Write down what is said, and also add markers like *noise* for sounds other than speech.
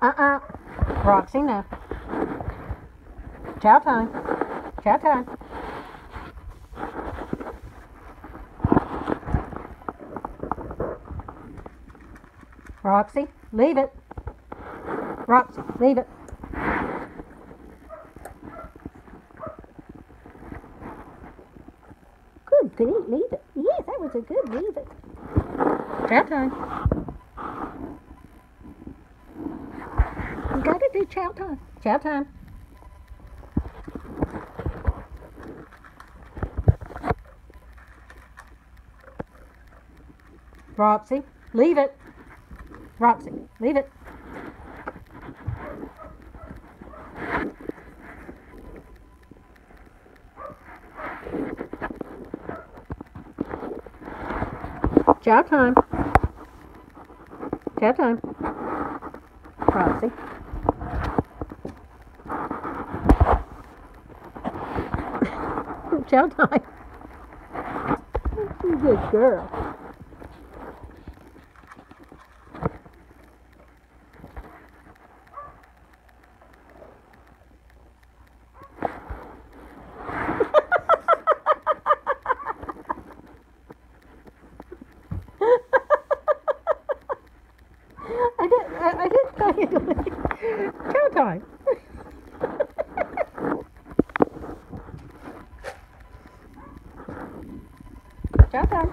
uh-uh. Roxie, no. Chow time. Chow time. Roxie, leave it. Roxie, leave it. Good, good, leave it. Yes, that was a good leave it. Chow time. Gotta do chow time. Chow time. Roxie, leave it. Roxie, leave it. Chow time. Chow time. Roxie. Chow time. Good girl. *laughs* I didn't. I, I didn't tell you to leave. Chow time. Ciao ciao